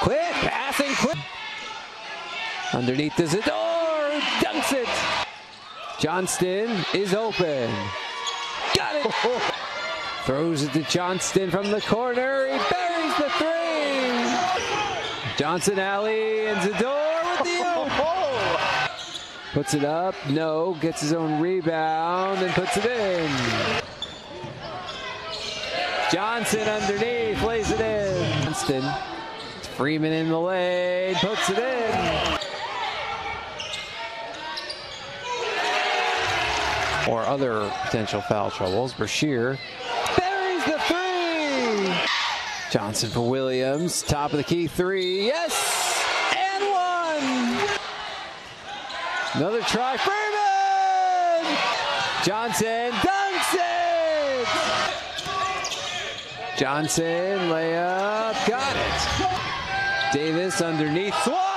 Quick, passing quick. Underneath the Zador, dunks it. Johnston is open. Got it. Throws it to Johnston from the corner. He buries the three. Johnson alley and Zador with the oh, open. Puts it up. No. Gets his own rebound and puts it in. Johnson underneath. Lays it in. Johnston. Freeman in the lane. Puts it in. Or other potential foul troubles. Brashear buries the three. Johnson for Williams. Top of the key three. Yes! And one! Another try. Freeman! Johnson dunks it! Johnson layup. Got it. Davis underneath. Swat!